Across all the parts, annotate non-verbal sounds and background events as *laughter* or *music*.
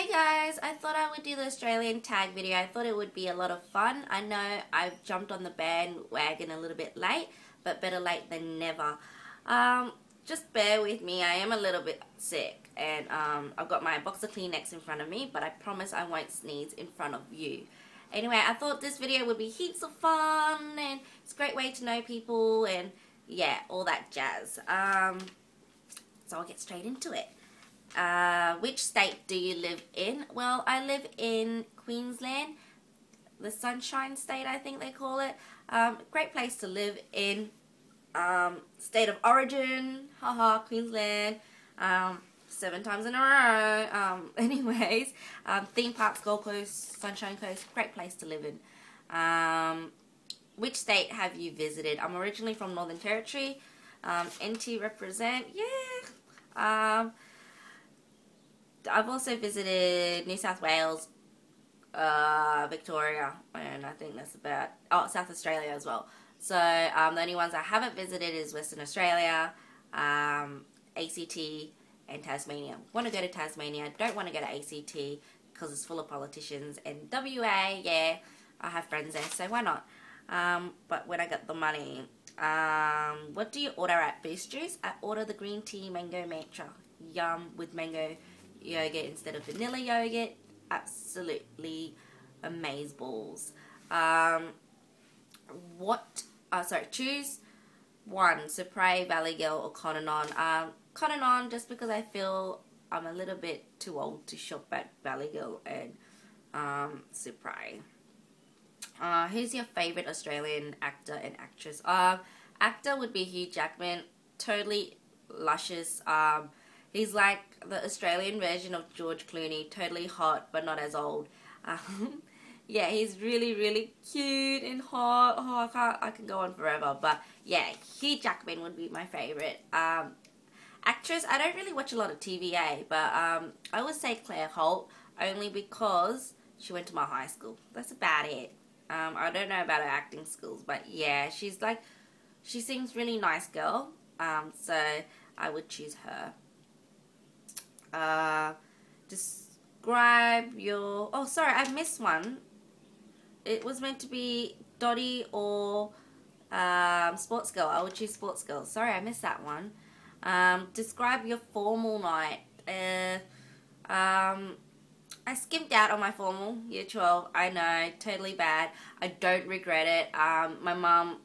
Hey guys, I thought I would do the Australian tag video. I thought it would be a lot of fun. I know I've jumped on the bandwagon a little bit late, but better late than never. Um, just bear with me. I am a little bit sick and um, I've got my box of Kleenex in front of me, but I promise I won't sneeze in front of you. Anyway, I thought this video would be heaps of fun and it's a great way to know people and yeah, all that jazz. Um, so I'll get straight into it. Uh, which state do you live in? Well, I live in Queensland, the Sunshine State, I think they call it. Um, great place to live in. Um, state of origin, haha, Queensland. Um, seven times in a row. Um, *laughs* anyways, um, theme parks, Gold Coast, Sunshine Coast, great place to live in. Um, which state have you visited? I'm originally from Northern Territory. Um, NT represent, yeah. I've also visited New South Wales, uh, Victoria, and I think that's about, oh, South Australia as well. So um, the only ones I haven't visited is Western Australia, um, ACT, and Tasmania. Want to go to Tasmania, don't want to go to ACT because it's full of politicians, and WA, yeah, I have friends there, so why not? Um, but when I get the money, um, what do you order at Boost Juice? I order the green tea mango matcha, yum, with mango yogurt instead of vanilla yogurt. Absolutely amaze balls. Um, what, uh, sorry, choose one, Supré, Valley Girl or Cotton On. Um, Cotton On just because I feel I'm a little bit too old to shop at Valley Girl and um. Uh, who's your favorite Australian actor and actress? Uh, actor would be Hugh Jackman. Totally luscious. Um, He's like the Australian version of George Clooney, totally hot but not as old. Um, *laughs* yeah, he's really, really cute and hot. Oh, I can't, I can go on forever. But yeah, Hugh Jackman would be my favorite. Um, actress, I don't really watch a lot of TVA, but um, I would say Claire Holt only because she went to my high school. That's about it. Um, I don't know about her acting skills, but yeah, she's like, she seems really nice girl. Um, so I would choose her uh, describe your, oh sorry, I missed one. It was meant to be Dotti or um, Sportsgirl. I would choose Sportsgirl. Sorry, I missed that one. Um, describe your formal night. Uh, um, I skimped out on my formal, year 12. I know, totally bad. I don't regret it. Um, my mom,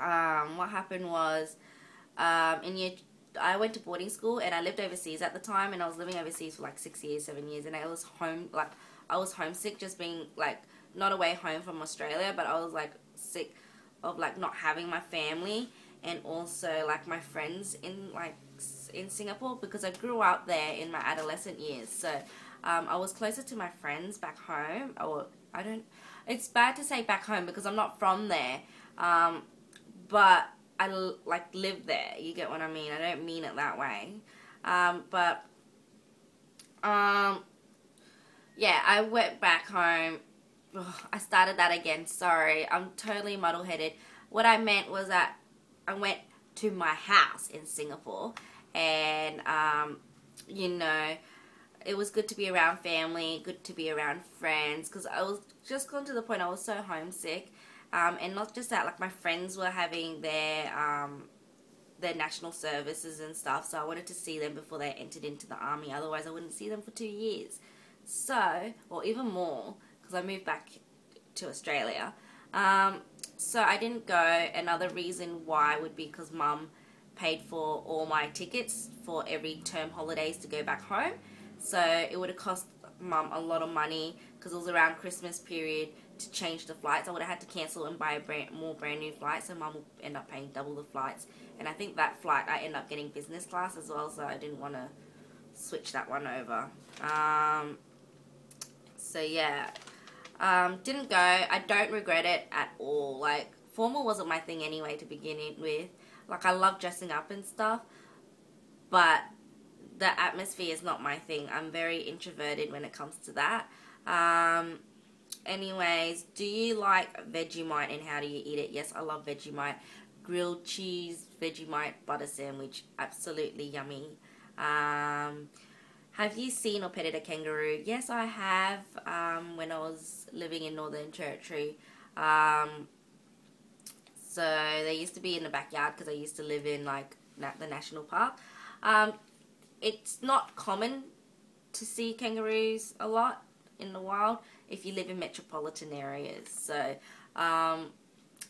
um, what happened was, um, in year I went to boarding school and I lived overseas at the time and I was living overseas for like six years, seven years and I was home like I was homesick just being like not away home from Australia but I was like sick of like not having my family and also like my friends in like in Singapore because I grew up there in my adolescent years. So um, I was closer to my friends back home or I don't it's bad to say back home because I'm not from there um, but I like live there. You get what I mean? I don't mean it that way. Um, but um, yeah, I went back home. Ugh, I started that again. Sorry, I'm totally muddle headed. What I meant was that I went to my house in Singapore, and um, you know, it was good to be around family, good to be around friends, because I was just gone to the point I was so homesick um, and not just that, like my friends were having their um, their national services and stuff, so I wanted to see them before they entered into the army. Otherwise, I wouldn't see them for two years. So, or even more, because I moved back to Australia. Um, so I didn't go. Another reason why would be because mum paid for all my tickets for every term holidays to go back home. So it would have cost mum a lot of money because it was around Christmas period to change the flights. I would have had to cancel and buy brand, more brand new flights, and mum will end up paying double the flights. And I think that flight I end up getting business class as well, so I didn't want to switch that one over. Um, so yeah, um, didn't go. I don't regret it at all. Like formal wasn't my thing anyway to begin with. Like I love dressing up and stuff, but the atmosphere is not my thing. I'm very introverted when it comes to that. Um, anyways, do you like Vegemite and how do you eat it? Yes, I love Vegemite. Grilled cheese, Vegemite, butter sandwich, absolutely yummy. Um, have you seen or petted a kangaroo? Yes, I have. Um, when I was living in Northern Territory. Um, so they used to be in the backyard because I used to live in like the national park. Um, it's not common to see kangaroos a lot in the wild if you live in metropolitan areas. So um,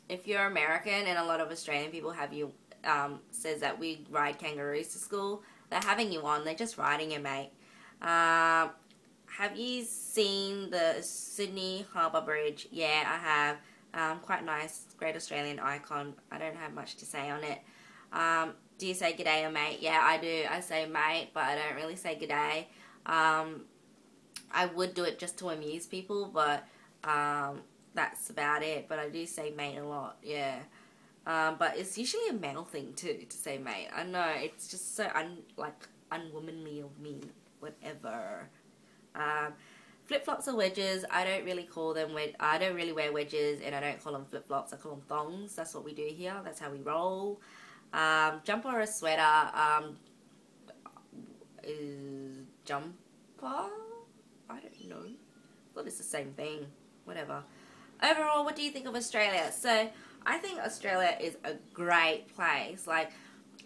if you're American and a lot of Australian people have you um, says that we ride kangaroos to school, they're having you on. They're just riding you, mate. Uh, have you seen the Sydney Harbour Bridge? Yeah, I have. Um, quite nice, great Australian icon. I don't have much to say on it. Do you say g'day or mate? Yeah, I do. I say mate, but I don't really say g'day. Um, I would do it just to amuse people, but um, that's about it. But I do say mate a lot, yeah. Um, but it's usually a male thing too to say mate. I know it's just so un like unwomanly of me. Whatever. Um, flip flops or wedges. I don't really call them wed. I don't really wear wedges, and I don't call them flip flops. I call them thongs. That's what we do here. That's how we roll. Um, jumper or a sweater. Um, is jumper? I don't know. I thought it's the same thing. Whatever. Overall, what do you think of Australia? So, I think Australia is a great place. Like,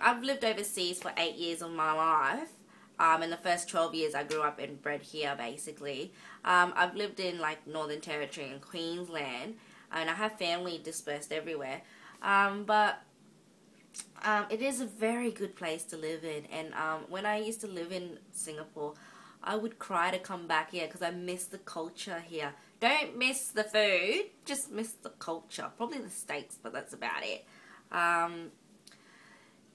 I've lived overseas for eight years of my life. Um, in the first 12 years, I grew up and bred here, basically. Um, I've lived in, like, Northern Territory and Queensland. And I have family dispersed everywhere. Um, but um, it is a very good place to live in. And um, when I used to live in Singapore, I would cry to come back here because I miss the culture here. Don't miss the food, just miss the culture. Probably the steaks, but that's about it. Um,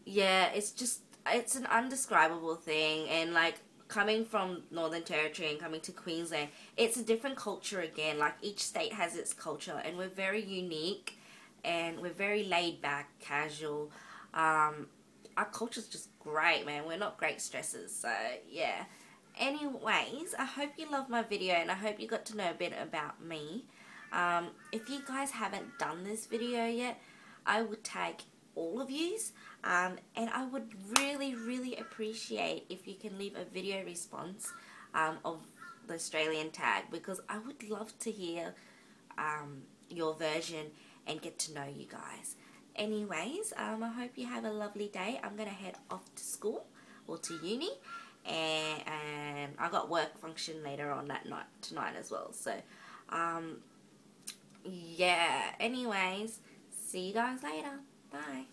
yeah, it's just, it's an undescribable thing. And like, coming from Northern Territory and coming to Queensland, it's a different culture again. Like, each state has its culture, and we're very unique and we're very laid back, casual. Um, our culture's just great, man. We're not great stressors, so yeah. Anyways, I hope you loved my video and I hope you got to know a bit about me. Um, if you guys haven't done this video yet, I would tag all of yous um, and I would really, really appreciate if you can leave a video response um, of the Australian tag because I would love to hear um, your version and get to know you guys. Anyways, um, I hope you have a lovely day. I'm going to head off to school or to uni and, and I got work function later on that night tonight as well. So, um, yeah. Anyways, see you guys later. Bye.